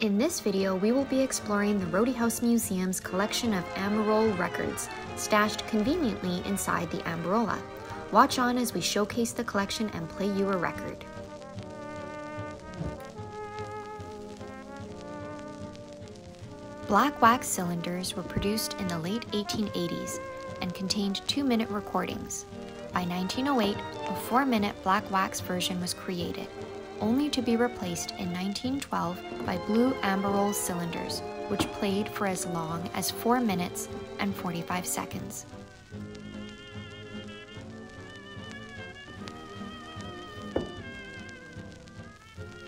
In this video, we will be exploring the Roedde House Museum's collection of Amberol records, stashed conveniently inside the Amberola. Watch on as we showcase the collection and play you a record. Black wax cylinders were produced in the late 1880s and contained two minute recordings. By 1908, a four minute black wax version was created, only to be replaced in 1912 by blue Amberol cylinders, which played for as long as 4 minutes and 45 seconds.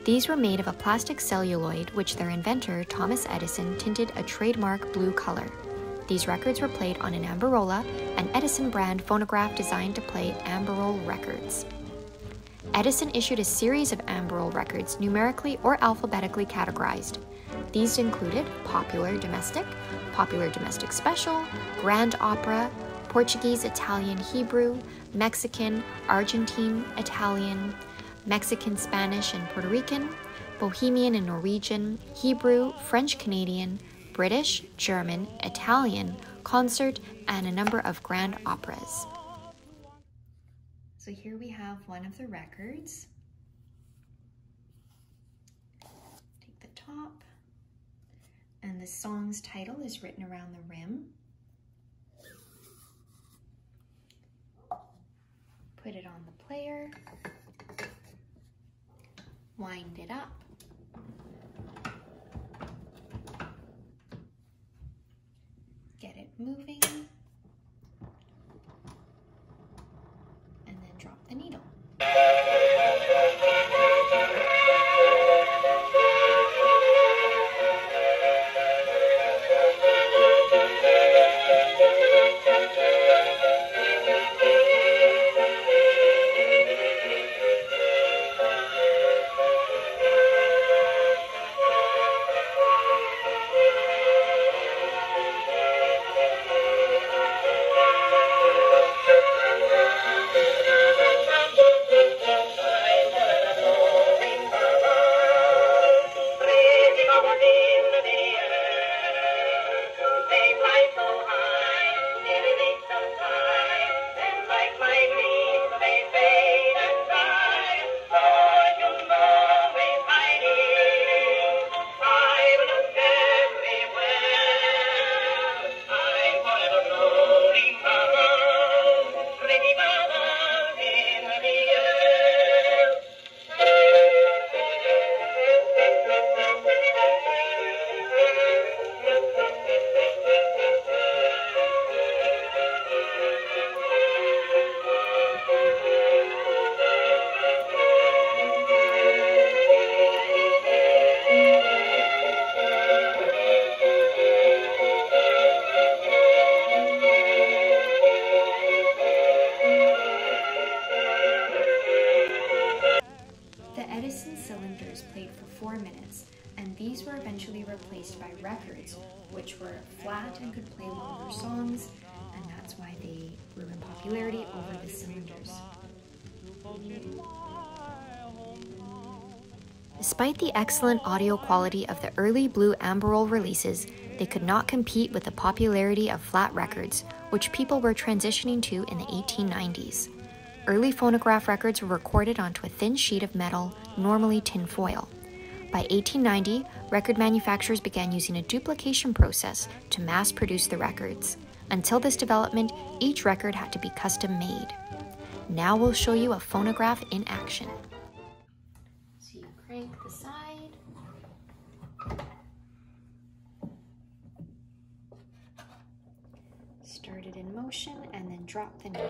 These were made of a plastic celluloid which their inventor, Thomas Edison, tinted a trademark blue color. These records were played on an Amberola, an Edison brand phonograph designed to play Amberol records. Edison issued a series of Amberol records numerically or alphabetically categorized. These included Popular Domestic, Popular Domestic Special, Grand Opera, Portuguese, Italian, Hebrew, Mexican, Argentine, Italian, Mexican, Spanish, and Puerto Rican, Bohemian and Norwegian, Hebrew, French Canadian, British, German, Italian, concert, and a number of grand operas. So here we have one of the records. Take the top, and the song's title is written around the rim. Put it on the player wind it up. Get it moving. Four minutes, and these were eventually replaced by records, which were flat and could play longer songs, and that's why they grew in popularity over the cylinders. Despite the excellent audio quality of the early Blue Amberol releases, they could not compete with the popularity of flat records, which people were transitioning to in the 1890s. Early phonograph records were recorded onto a thin sheet of metal, normally tin foil. By 1890, record manufacturers began using a duplication process to mass produce the records. Until this development, each record had to be custom made. Now we'll show you a phonograph in action. So you crank the side. Start it in motion and then drop the needle.